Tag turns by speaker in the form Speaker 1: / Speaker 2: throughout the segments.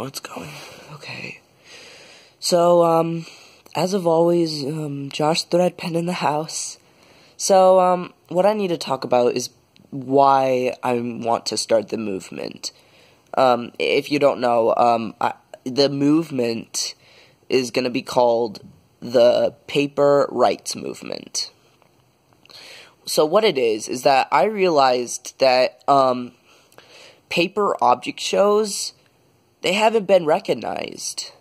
Speaker 1: what's going. Okay. So, um, as of always, um, Josh the Red Pen in the house. So, um, what I need to talk about is why I want to start the movement. Um, if you don't know, um, I, the movement is going to be called the Paper Rights Movement. So, what it is, is that I realized that, um, paper object shows, they haven't been recognized.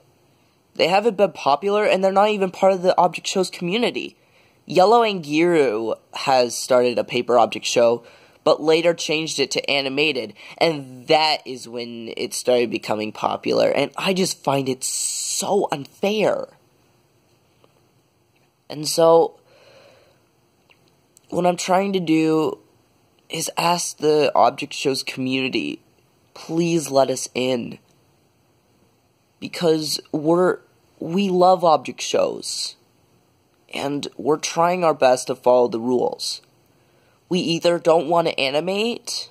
Speaker 1: They haven't been popular, and they're not even part of the object shows community. Yellow Angiru has started a paper object show, but later changed it to animated, and that is when it started becoming popular, and I just find it so unfair. And so, what I'm trying to do is ask the object shows community, please let us in. Because we're, we love object shows. And we're trying our best to follow the rules. We either don't want to animate,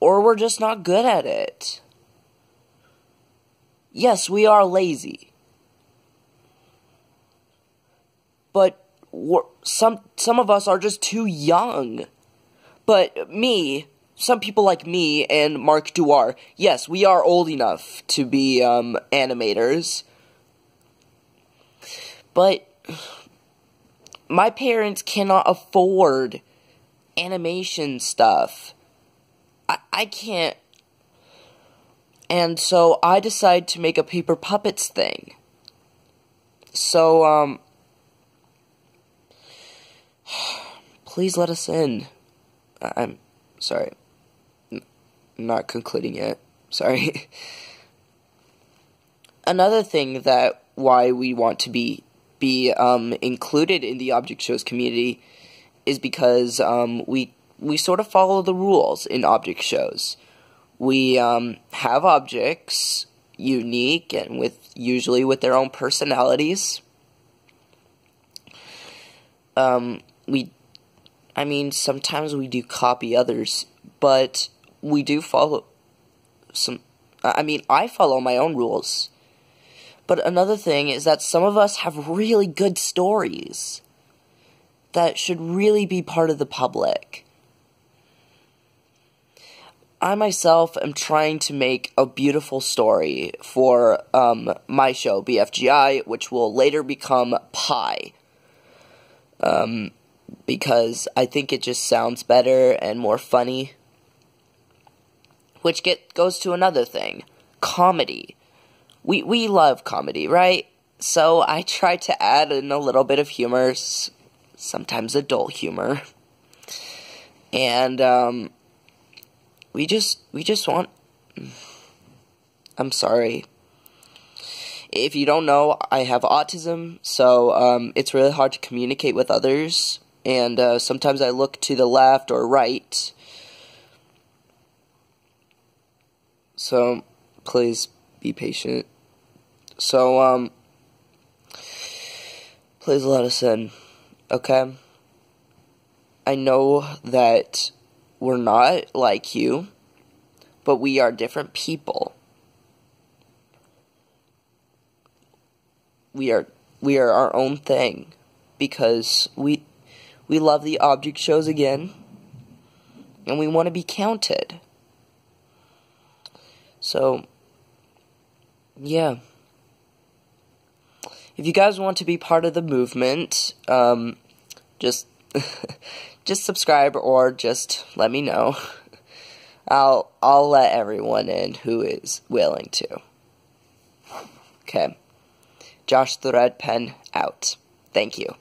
Speaker 1: or we're just not good at it. Yes, we are lazy. But some some of us are just too young but me, some people like me and Mark Duar, yes, we are old enough to be um, animators. But my parents cannot afford animation stuff. I, I can't. And so I decided to make a paper puppets thing. So, um. Please let us in. I'm sorry. N- not concluding yet. Sorry. Another thing that why we want to be be um, included in the object shows community is because um, we we sort of follow the rules in object shows. We um, have objects unique and with usually with their own personalities. Um, we I mean, sometimes we do copy others, but we do follow some. I mean, I follow my own rules. But another thing is that some of us have really good stories that should really be part of the public. I myself am trying to make a beautiful story for um, my show, BFGI, which will later become Pi. Um, because I think it just sounds better and more funny. Which get goes to another thing, comedy. We we love comedy, right? So I try to add in a little bit of humor, sometimes adult humor. And um we just we just want I'm sorry. If you don't know, I have autism, so um, it's really hard to communicate with others and uh, sometimes I look to the left or right. So please be patient. So um please let us in. Okay? I know that we're not like you, but we are different people. We are we are our own thing because we we love the object shows again. And we want to be counted. So, yeah. If you guys want to be part of the movement, um, just just subscribe or just let me know. I'll I'll let everyone in who is willing to. Okay. Josh the Red Pen out. Thank you.